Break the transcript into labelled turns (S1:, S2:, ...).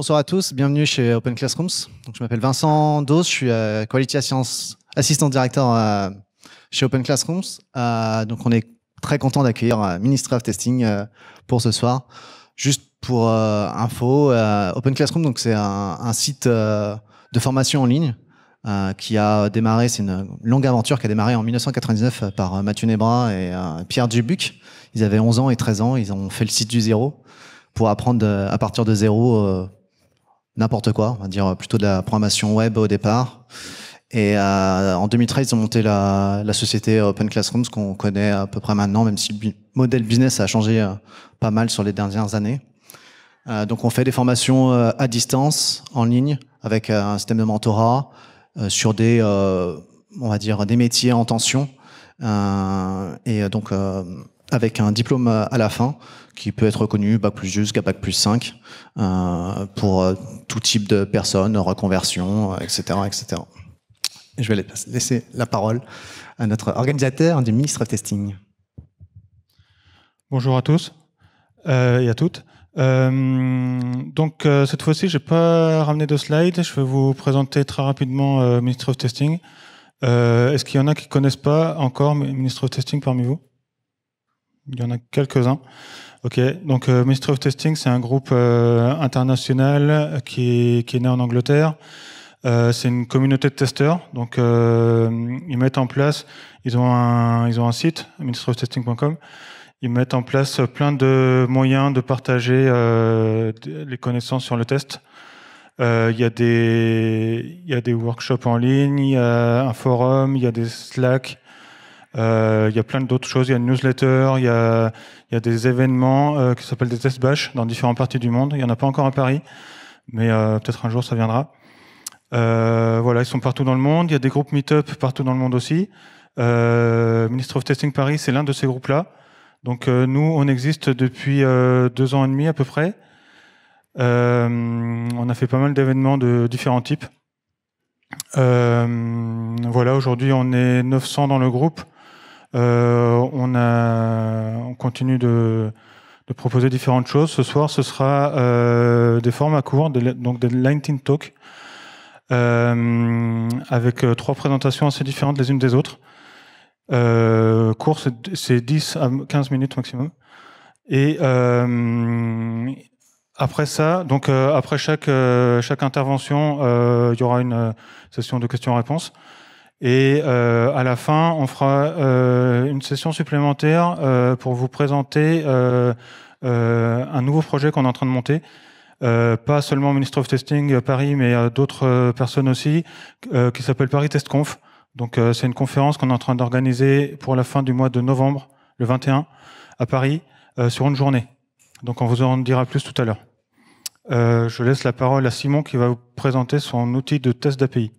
S1: Bonsoir à tous, bienvenue chez Open Classrooms. Donc, je m'appelle Vincent Dos, je suis euh, Quality Assurance Assistant Director euh, chez Open Classrooms. Euh, donc on est très content d'accueillir euh, Ministry of Testing pour ce soir. Juste pour info, Open Classroom, donc c'est un, site de formation en ligne qui a démarré, c'est une longue aventure qui a démarré en 1999 euh, par Mathieu Nebra et Pierre Dubuc. Ils avaient 11 ans et 13 ans, ils ont fait le site du zéro pour apprendre à partir de zéro n'importe quoi, on va dire plutôt de la programmation web au départ. Et euh, en 2013, ils ont monté la, société Open Classrooms qu'on connaît à peu près maintenant, même si le modèle business a changé euh, pas mal sur les dernières années. Euh, donc on fait des formations euh, à distance, en ligne, avec euh, un système de mentorat euh, sur des, euh, on va dire, des métiers en tension, euh, et donc euh, avec un diplôme euh, à la fin qui peut être reconnu bac plus jusqu'à bac plus 5 euh, pour euh, tout type de personnes, reconversion, euh, etc., etc. Et je vais laisser la parole à notre organisateur du ministre Testing.
S2: Bonjour à tous euh, et à toutes. Euh, donc euh, cette fois-ci, j'ai pas ramené de slides. Je vais vous présenter très rapidement euh, Ministry of Testing. Euh, Est-ce qu'il y en a qui connaissent pas encore Ministry of Testing parmi vous? Il y en a quelques-uns. Ok. Donc euh, Ministry of Testing, c'est un groupe euh, international qui est, qui est né en Angleterre. Euh, c'est une communauté de testeurs. Donc euh, ils mettent en place, ils ont un, ils ont un site, ministryoftesting.com. Ils mettent en place plein de moyens de partager euh, les connaissances sur le test. Euh, Il y, a des- y a des workshops en ligne, il y a un forum, il y a des Slack, euh, il y a plein d'autres choses. Il y a une newsletter, il y a, des événements euh, qui s'appellent des test bash dans différentes parties du monde. Il n'y en a pas encore à Paris, mais euh, peut-être un jour ça viendra. Voilà, ils sont partout dans le monde. Il y a des groupes meet-up partout dans le monde aussi. Ministry of Testing Paris, c'est l'un de ces groupes-là. Donc nous, on existe depuis deux ans et demi à peu près. On a fait pas mal d'événements de différents types. Voilà, aujourd'hui, on est 900 dans le groupe. Euh, on, continue de, de proposer différentes choses. Ce soir, ce sera euh, des formats courts, des- donc des Lightning Talk, euh, avec trois présentations assez différentes les unes des autres. Euh, court, c'est- c'est 10 à 15 minutes maximum. Et après ça, donc après chaque chaque intervention, il y aura une session de questions-réponses. Et euh, à la fin, on fera euh, une session supplémentaire euh, pour vous présenter euh, euh, un nouveau projet qu'on est en train de monter. Euh, pas seulement Ministre of Testing Paris, mais d'autres personnes aussi, qui s'appelle Paris Test Conf. Donc c'est une conférence qu'on est en train d'organiser pour la fin du mois de novembre, le 21, à Paris, sur une journée. Donc on vous en dira plus tout à l'heure. Je laisse la parole à Simon qui va vous présenter son outil de test d'API.